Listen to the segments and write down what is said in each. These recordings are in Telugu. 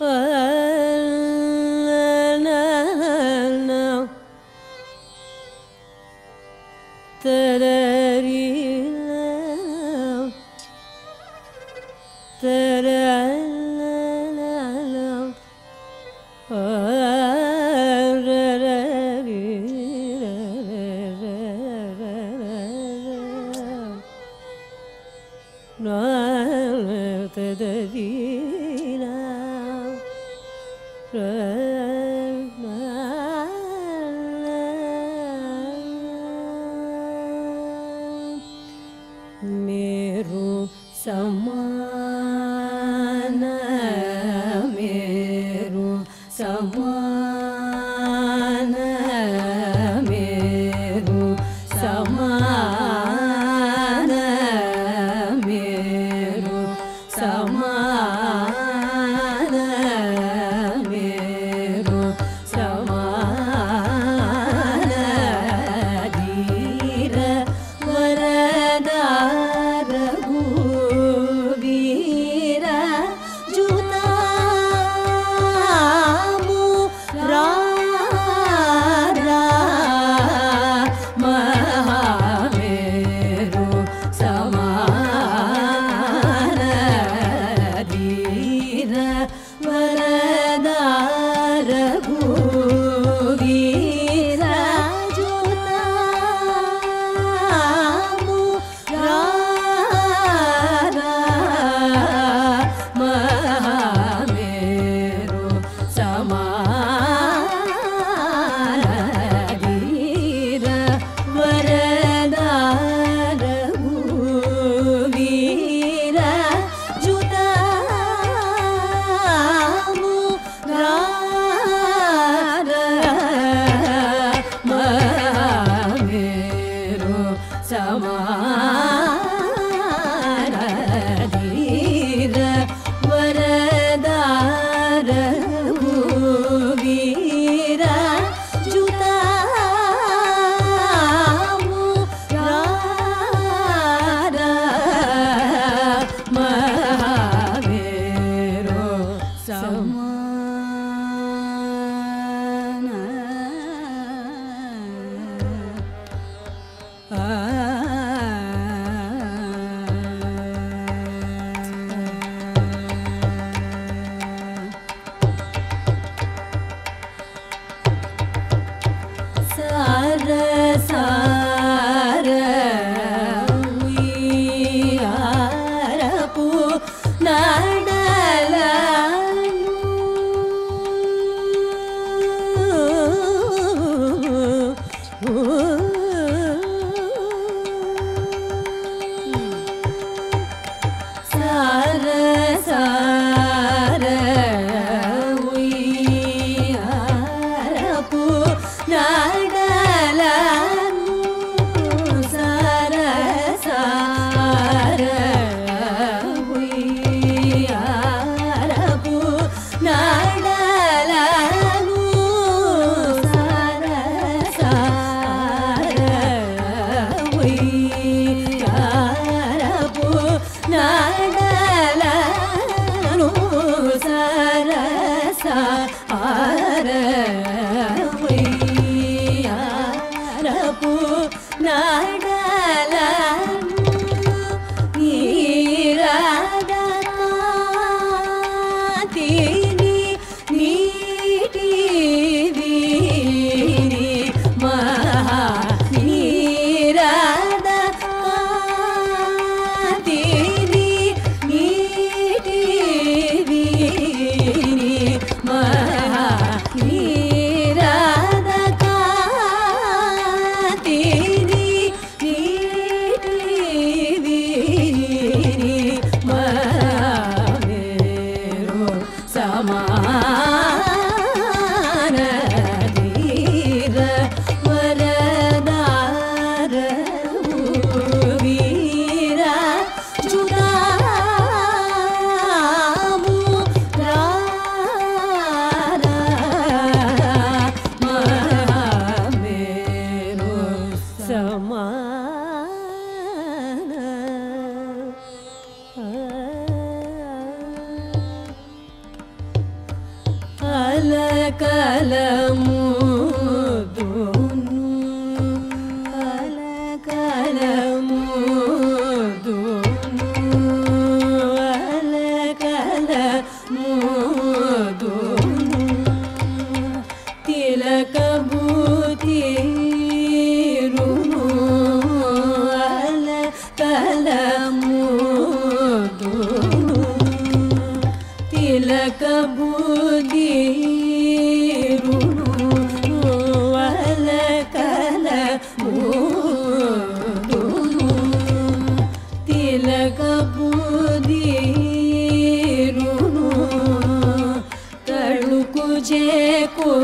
Uh, Shukra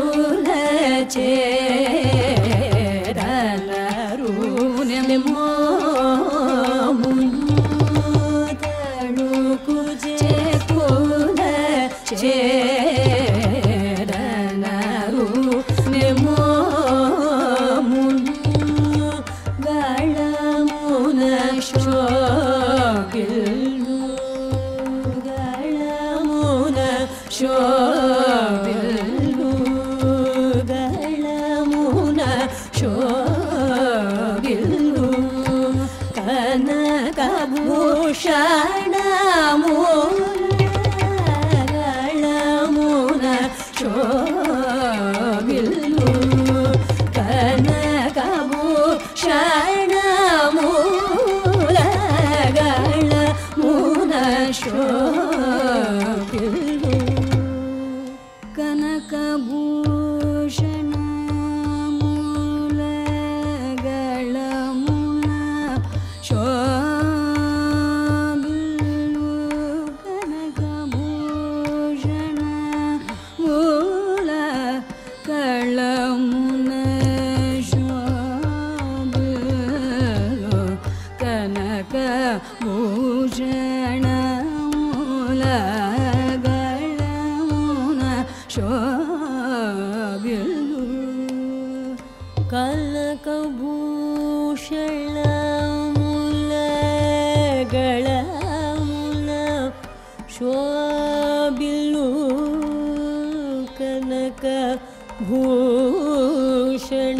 जो लेचे खुशाल ऊषण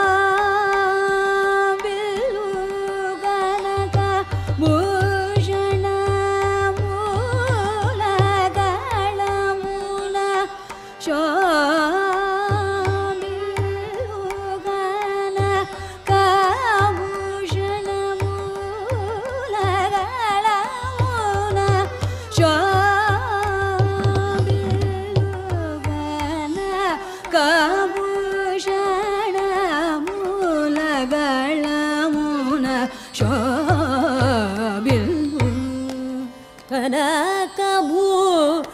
अप्र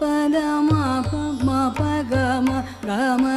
पदा पा पगम गा मा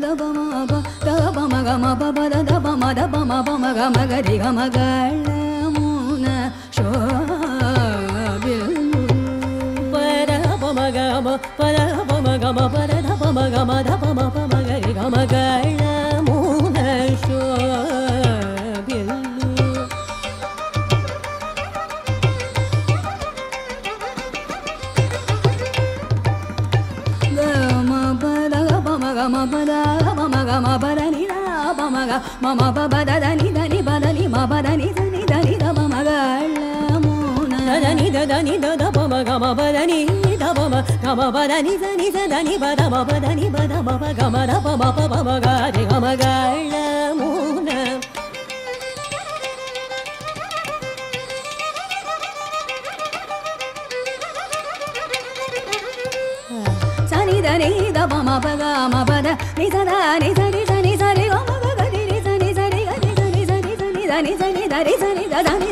Da ba ba, ma Padaha pama ba padaha pama ma padaha pama gama, padaha pama gama, padaha ma ga. మమ బదని దని బదని మ బదని దని దని దమ మగళ్ళమూన దని దని దద పమ గమ బదని దమ గమ బదని దని దని బదమ బదని బదమ గమ దమ పమ పమ గారి గమ గళ్ళమూన సని దని దమ పగ మ బద నిద దని Da da da da da da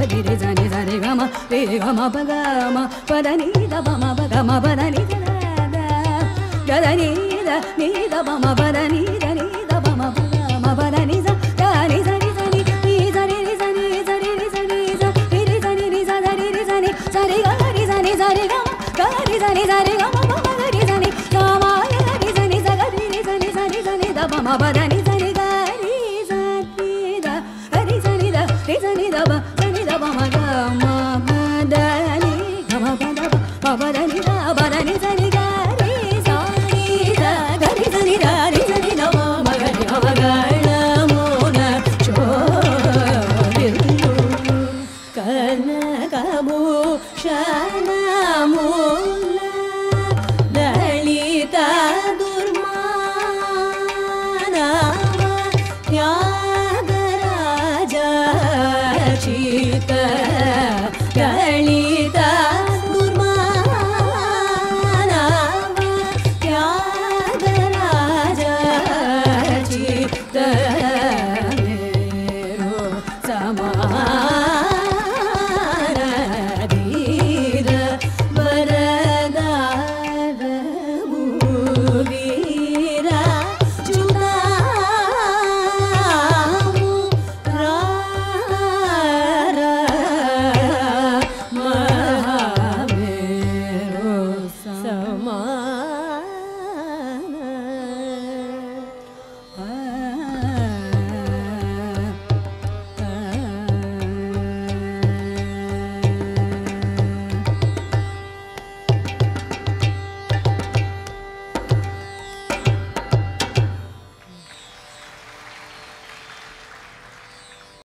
जाने गम बग पदा